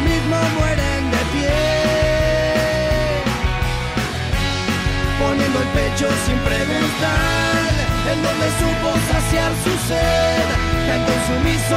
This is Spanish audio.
mismo mueren de pie, poniendo el pecho sin preguntar, en donde supo saciar su sed, tan consumiso